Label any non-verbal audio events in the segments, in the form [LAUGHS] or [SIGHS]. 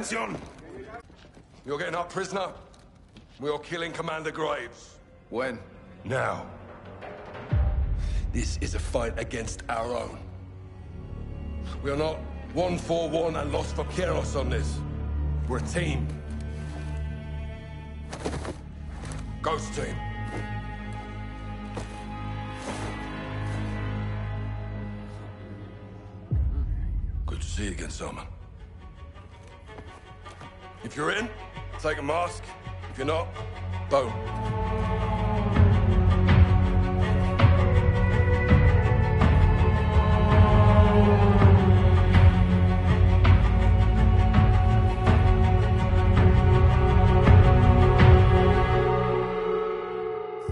Atención! You're getting up, prisoner. We are killing Commander Graves. When? Now. This is a fight against our own. We are not one for one and Los Vaqueros on this. We're a team. Ghost team. Good to see you again, Salman. If you're in, take a mask. If you're not, don't.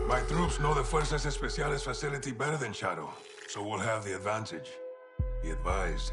My troops know the Fuerzas Especiales facility better than Shadow, so we'll have the advantage. Be advised,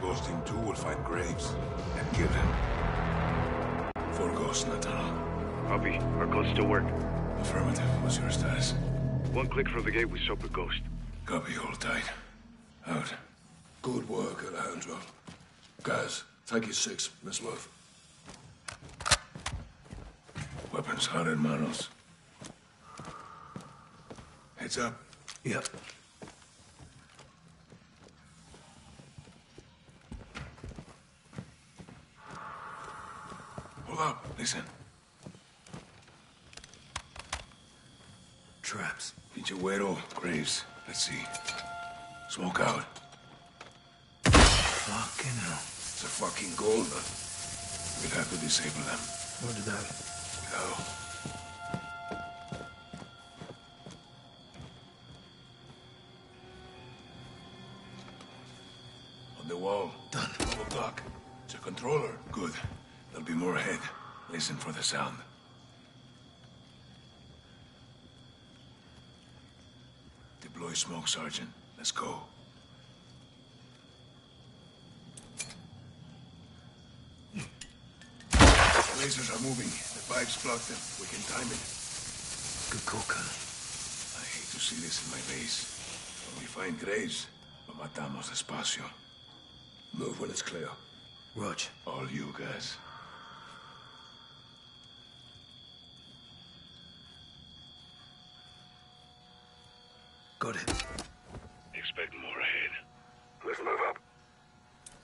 Ghost Team 2 will find Graves and kill him. For Ghost in the tunnel. Copy. Our codes still work. Affirmative. What's your status? One click from the gate with Soap Ghost. Copy, hold tight. Out. Good work, Alejandro. Guys, take your six. Let's move. Weapons hot in manos. Heads up. Yep. Up. Listen. Traps. Pinche güero, Graves. Let's see. Smoke out. Fucking hell. It's a fucking gold. We'll have to disable them. What did that? Go. Listen for the sound. Deploy smoke, Sergeant. Let's go. Lasers are moving. The pipes block them. We can time it. Good call, Colonel. I hate to see this in my base. When we find Graves, lo matamos despacio. Move when it's clear. Rog. All you guys. Got it. Expect more ahead. Let's move up.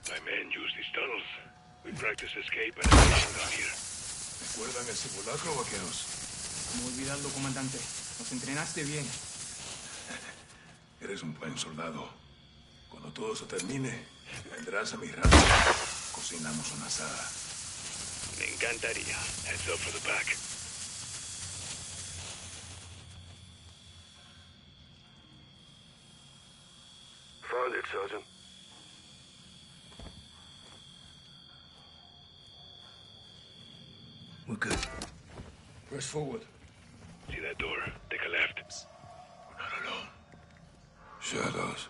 My men use these tunnels. We practice escape and evasion down here. ¿Recuerdan el simulacro, vaqueros? ¿Cómo olvidarlo, comandante? Nos entrenaste bien. [LAUGHS] Eres un buen soldado. Cuando todo se termine, vendrás a mi rancho. Cocinamos una asada. Me encantaría. Heads up for the back. Press forward. See that door? Take a left. We're not alone. Shadows.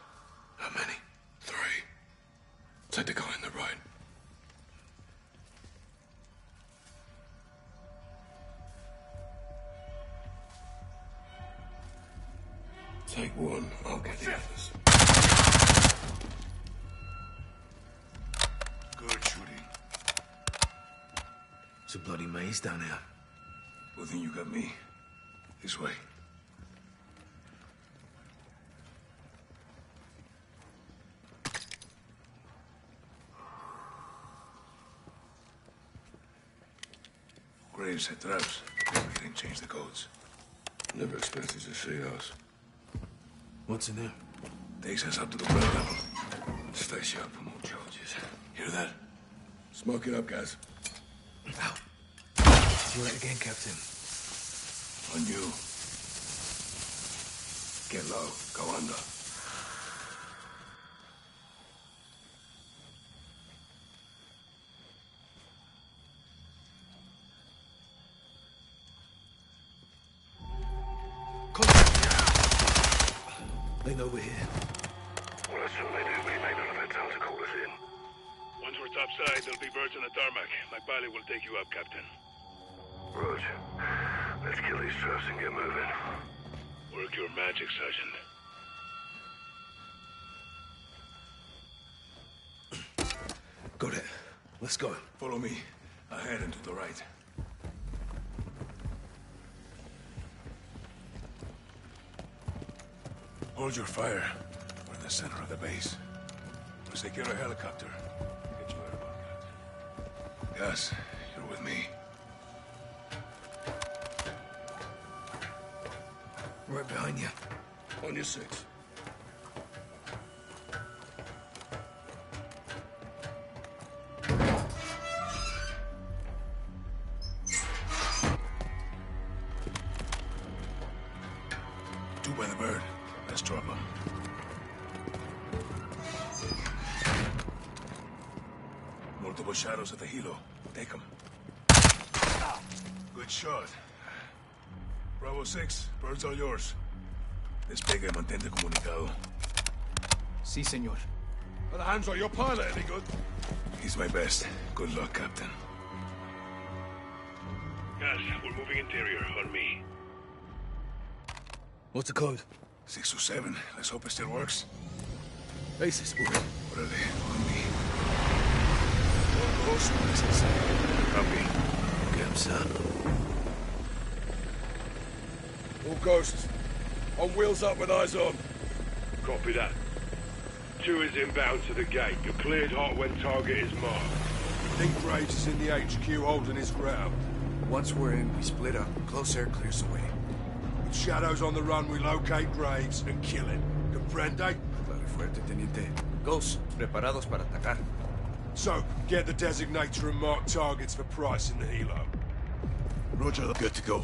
How many? Three. Take the guy in the right. Take one, I'll get the others. Good shooting. It's a bloody maze down here. Good then you got me. This way. Graves had traps. Maybe he didn't change the codes. Never expected to see us. What's in there? Takes us up to the ground level. Stay sharp for more charges. Hear that? Smoke it up, guys. Out you right again, Captain. On you. Get low. Go under. They know we're here. Well, as soon they do, we may not have had time to call us in. Once we're topside, there'll be birds on the tarmac. My pilot will take you up, Captain. Roger. Let's kill these traps and get moving. Work your magic, Sergeant. Go there. Let's go. Follow me. Ahead and to the right. Hold your fire. We're in the center of the base. We'll secure a helicopter. Get you out of our Yes, you're with me. Right behind you. On your six. Two by the bird. Drop them. Multiple shadows at the helo. Take them. Good shot. Bravo 6, birds are yours. Despegue y mantente comunicado. Sí, señor. Alejandro, your pilot any good? He's my best. Good luck, Captain. Guys, we're moving interior. On me. What's the code? 627. Let's hope it still works. Basis, boy. Órale, on me. One close, one is inside. Copy. Get him, son. All ghosts. On wheels up with eyes on. Copy that. Two is inbound to the gate. You're cleared hot when target is marked. Think Graves is in the HQ holding his ground. Once we're in, we split up. Close air clears the way. With shadows on the run, we locate Graves and kill him. Comprende? Claro fuerte, teniente. Ghosts, preparados para atacar. So, get the designator and mark targets for Price in the helo. Roger. Good to go.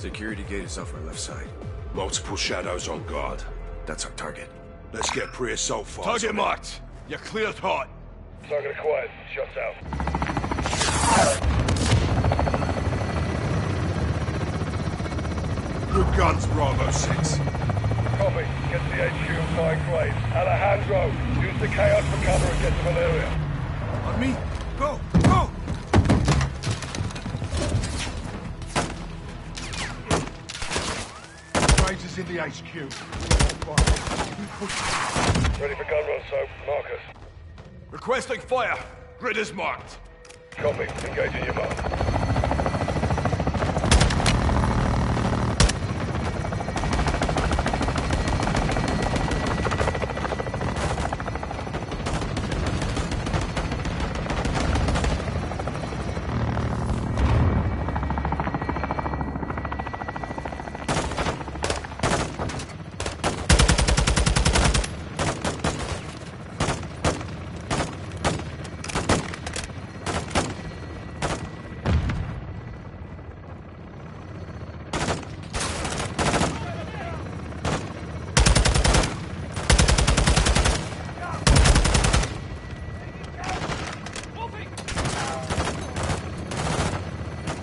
Security gate is off our left side. Multiple shadows on guard. That's our target. Let's get pre-assault fires. on it. marked. You're cleared hot. Target acquired. Shots out. Good guns, Bravo 6. Copy. Get to the HQ and find Graves. Alejandro, use the chaos for cover and get to Valeria. On me. Go. HQ. Ready for gun run, so Marcus. Requesting fire. Grid is marked. Copy. Engaging your mark.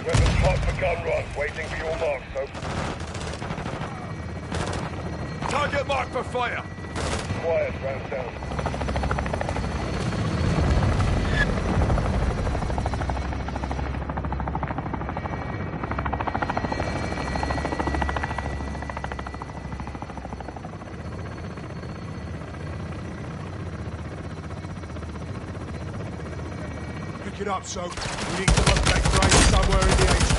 Weapons hot for gun run. Waiting for your mark, so Target marked for fire. quiet. Round down. Pick up, so we need to locate Graves somewhere in the HQ.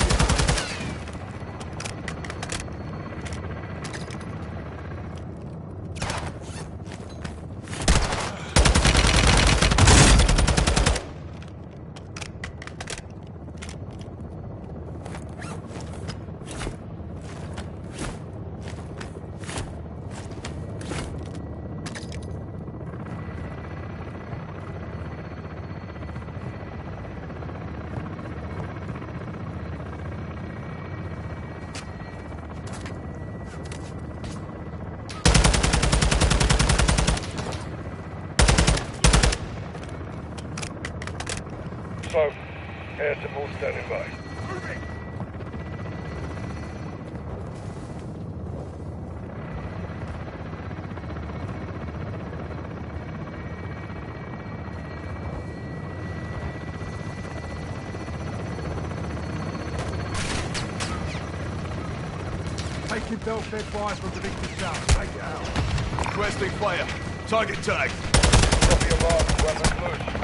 Standing by. Take your belt fed fire from the victim's south. Take it out. Requesting fire. Target tag. Copy alarm. Weapon loose.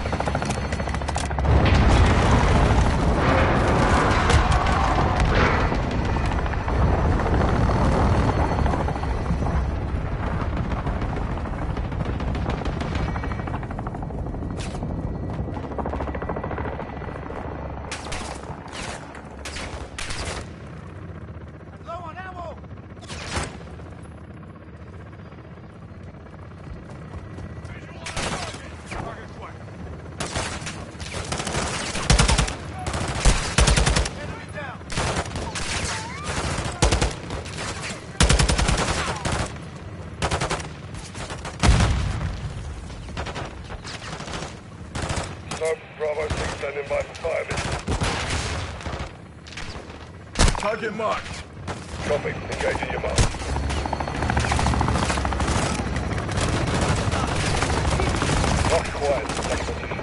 Target marked. Copy. Engaging your mark. Lock's quiet. Take position.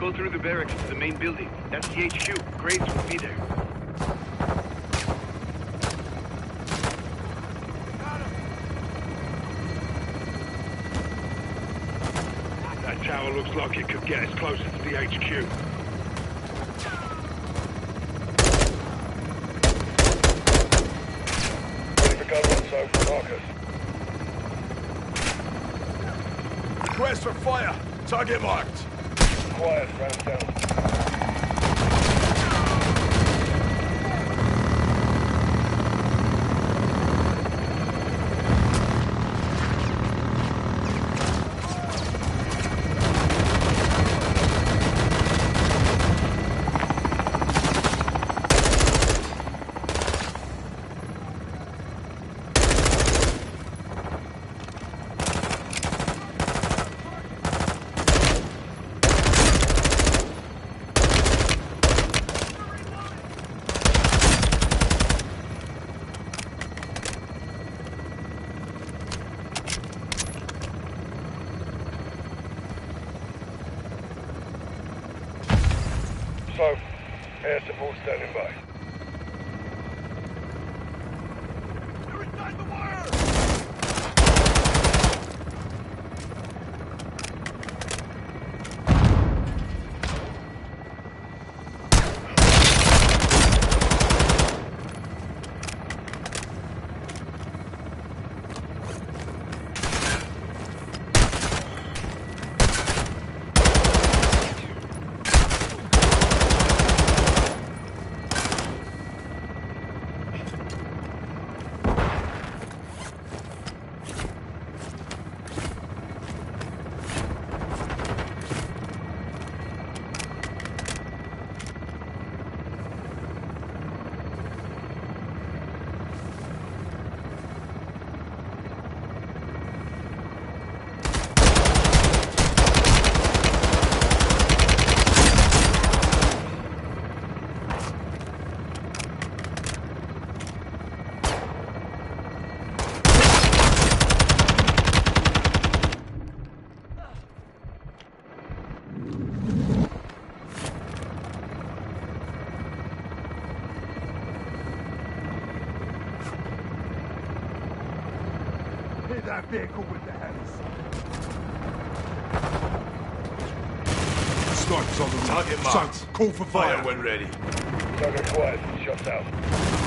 Go through the barracks to the main building. That's the HQ. Graves will be there. That tower looks like it could get us closer to the HQ. Ready for gun run, so markers. Request for fire. Target marked. Quiet, round down. So, air support standing by. Hit that vehicle with the heads. Snipers on the roof. Target So, marked. Call for fire. When ready. Target. Shots out.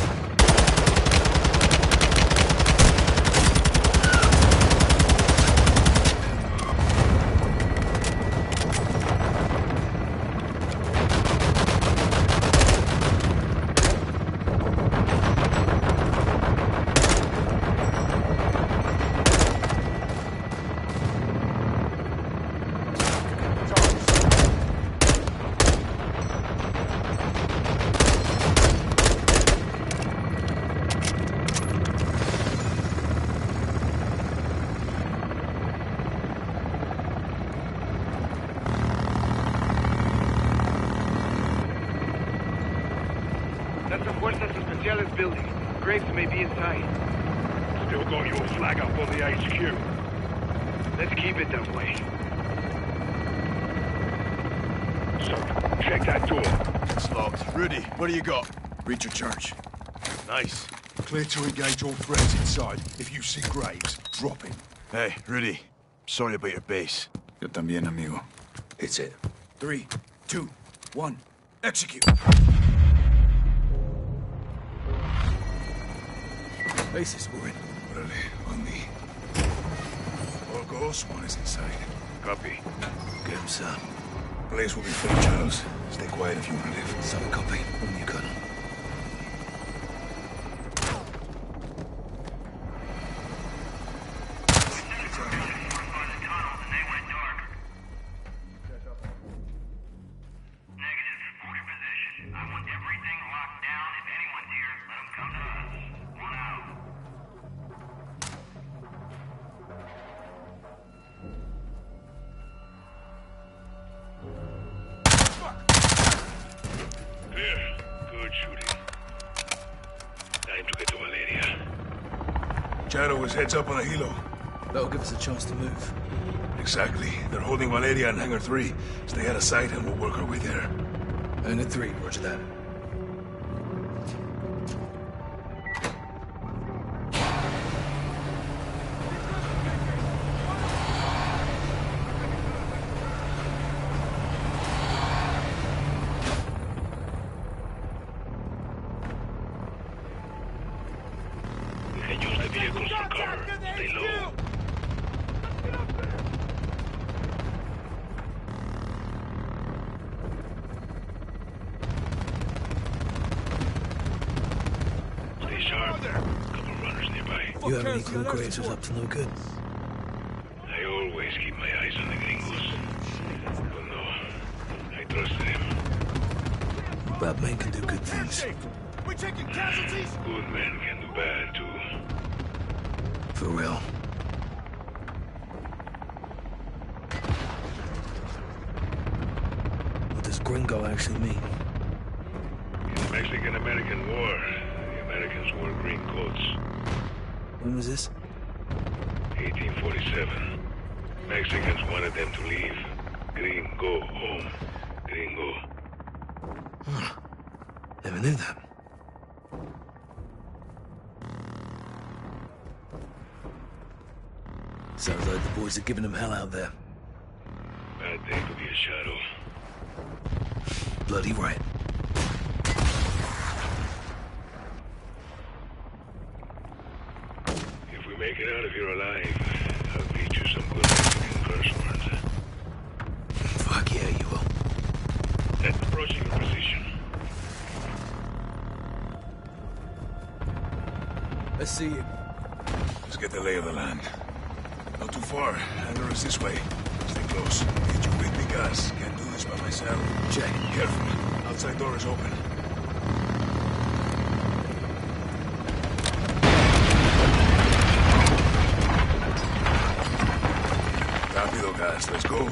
Rudy, what do you got? Reach your charge. Nice. Clear to engage all threats inside. If you see Graves, drop him. Hey, Rudy. Sorry about your base. Yo también, amigo. It's it. Three, two, one, execute. Bases, we're in. Orale, on me. All goes, one is inside. Copy. Get him, sir. Place will be full, of Charles. Stay quiet if you want to live. Solid copy. On you, Colonel. Shadow is heads up on a helo. That'll give us a chance to move. Exactly. They're holding Valeria in Hangar 3. Stay out of sight and we'll work our way there. And at three, roger that. Stay sharp. Couple runners nearby. You have any clue Graves was up to no good? I always keep my eyes on the gringos. But no, I trust them. Bad men can do good things. We're taking casualties! Good men can do bad too. For real. What does gringo actually mean? In the Mexican-American War, green. When was this? 1847. Mexicans wanted them to leave. Green go home. Gringo. [SIGHS] Never knew that. Sounds like the boys are giving them hell out there. Bad day to be a shadow. [SIGHS] Bloody right. If make it out of here alive, I'll teach you some good Mexican curse words. Fuck yeah, you will. Approaching your position. Let's see you. Let's get the lay of the land. Not too far. Hangar is this way. Stay close. Get you with me, guys. Can't do this by myself. Check. Careful. Outside door is open. Let's go.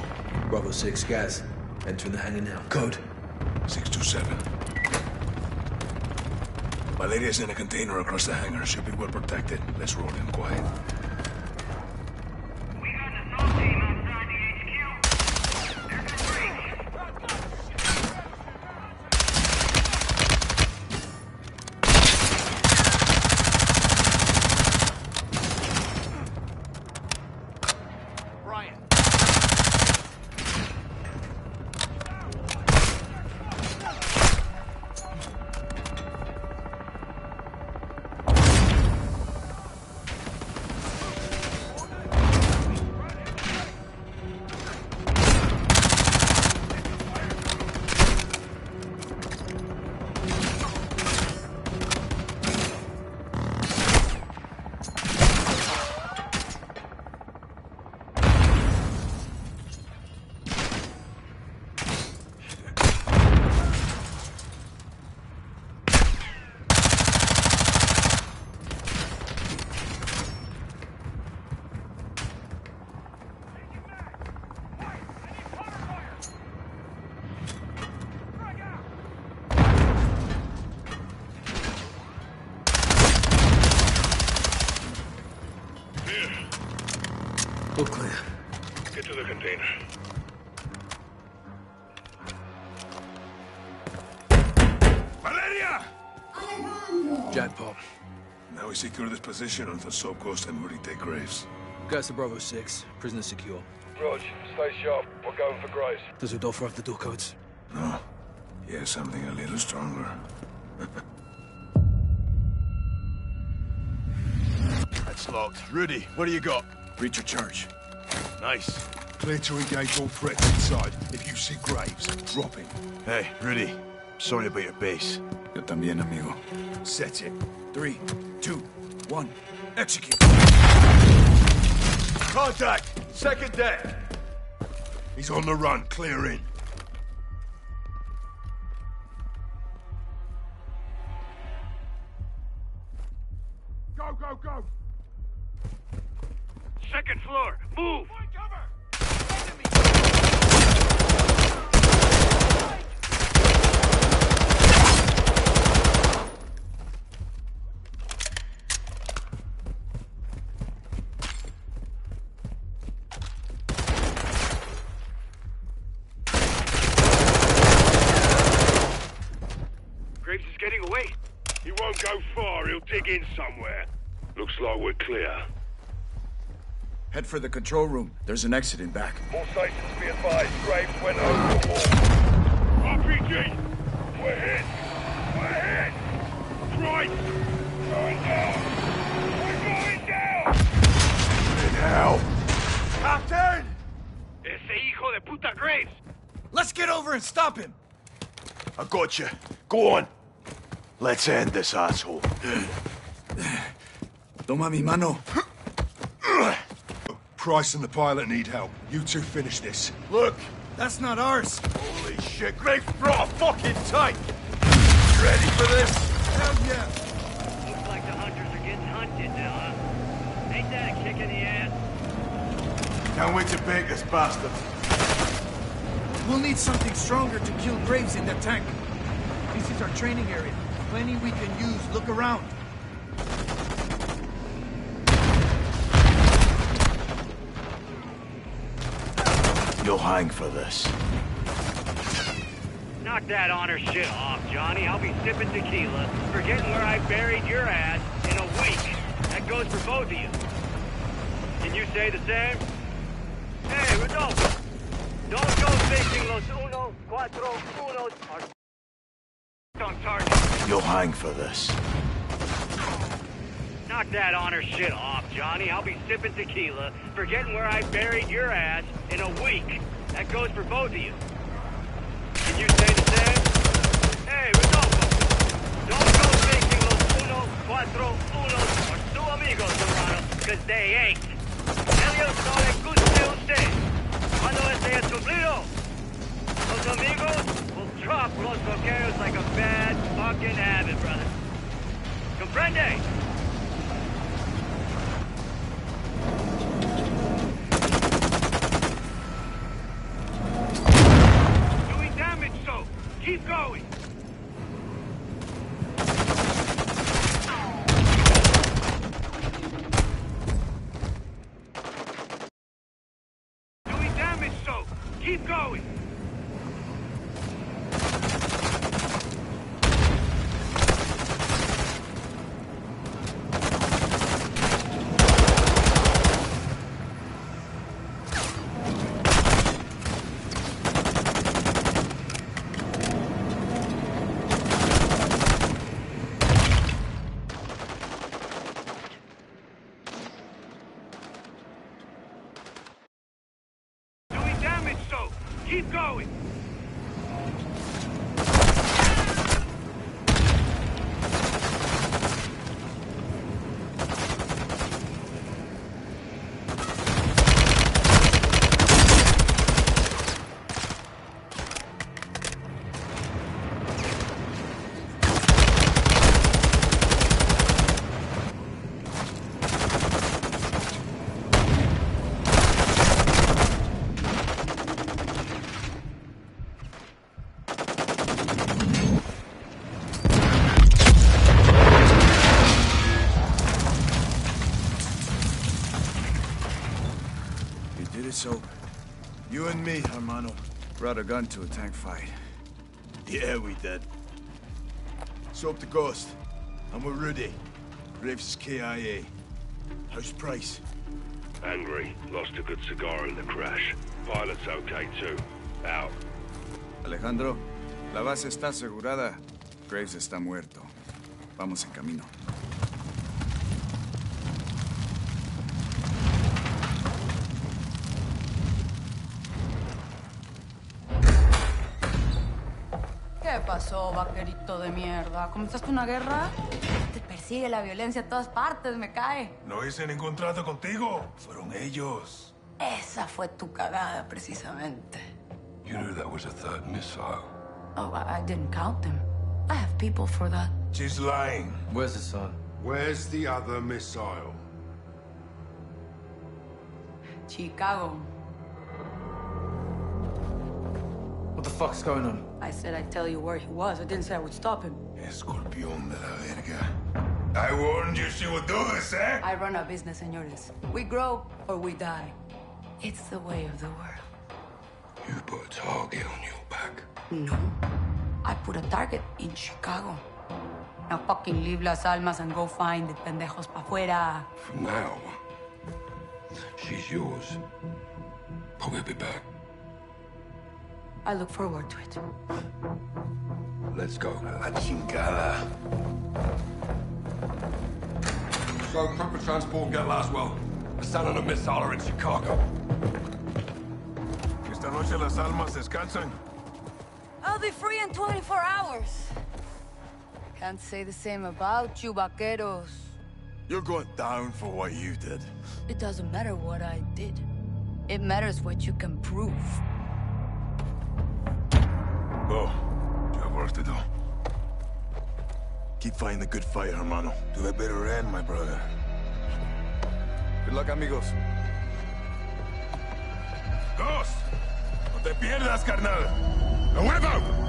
Bravo 6, guys. Entering the hangar now. Code. 627. Valeria's in a container across the hangar. Should be well protected. Let's roll in quiet. Secure this position until Soap Ghost and Moody take Graves. Guys to Bravo 6. Prisoner secure. Rog, stay sharp. We're going for Graves. Does Rodolfo have the door codes? No. Yeah, something a little stronger. [LAUGHS] That's locked. Rudy, what do you got? Breach of charge. Nice. Clear to engage all threats inside. If you see Graves, drop him. Hey, Rudy. Sorry about your base. Yo también, amigo. Set it. Three, two, one. Execute. Contact! Second deck! He's on the run. Clear in. Away. He won't go far. He'll dig in somewhere. Looks like we're clear. Head for the control room. There's an exit in back. All stations be advised. Graves went over the wall. RPG! We're hit! We're hit! Christ! Going down! We're going down! In hell! Captain! Ese hijo de puta Graves! Let's get over and stop him! I got you. Go on. Let's end this asshole. Toma mi mano. Price and the pilot need help. You two finish this. Look! That's not ours. Holy shit, Graves brought a fucking tank! You ready for this? Hell yeah. Looks like the hunters are getting hunted now, huh? Ain't that a kick in the ass? Can't wait to bake this bastard. We'll need something stronger to kill Graves in that tank. This is our training area. Plenty we can use. Look around. You'll hang for this. Knock that honor shit off, Johnny. I'll be sipping tequila, forgetting where I buried your ass in a week. That goes for both of you. Can you say the same? Hey, Rodolfo! Don't go facing los uno, cuatro, unos. Are on target. You'll hang for this. Knock that honor shit off, Johnny. I'll be sipping tequila, forgetting where I buried your ass in a week. That goes for both of you. Can you say the same? Hey, Rodolfo! Don't go facing los uno, cuatro, unos, or su amigos, Serrano, because they ain't. Ellos no les guste usted. Cuando esté cumplido, los amigos drop los vaqueros like a bad fucking habit, brother. Comprende? Doing damage, so keep going. You and me, hermano, brought a gun to a tank fight. Yeah, we did. So up the ghost. I'm with Rudy. Graves' KIA. How's Price? Angry. Lost a good cigar in the crash. Pilot's okay too. Out. Alejandro, la base está asegurada. Graves está muerto. Vamos en camino. Vaquerito de mierda? ¿Comenzaste una guerra? Te persigue la violencia a todas partes, me cae. No hice ningún trato contigo. Fueron ellos. Esa fue tu cagada, precisamente. You knew that was a third missile. Oh, I, I didn't count them. I have people for that. She's lying. Where's the son? Where's the other missile? Chicago. The fuck's going on? I said I'd tell you where he was. I didn't say I would stop him. Escorpión de la verga. I warned you she would do this, eh? I run a business, senores. We grow or we die. It's the way of the world. You put a target on your back. No. I put a target in Chicago. Now fucking leave Las Almas and go find the pendejos pa' fuera. From now, she's yours. But we'll be back. I look forward to it. Let's go. La chingada. So, proper transport get Laswell. Hassan and a missile are in Chicago. Que esta noche las almas descansan. I'll be free in 24 hours. Can't say the same about you, vaqueros. You're going down for what you did. It doesn't matter what I did. It matters what you can prove. Go. You have work to do. Keep fighting the good fight, hermano. To the bitter end, my brother. Good luck, amigos. Ghost! No te pierdas, carnal. ¡A huevo!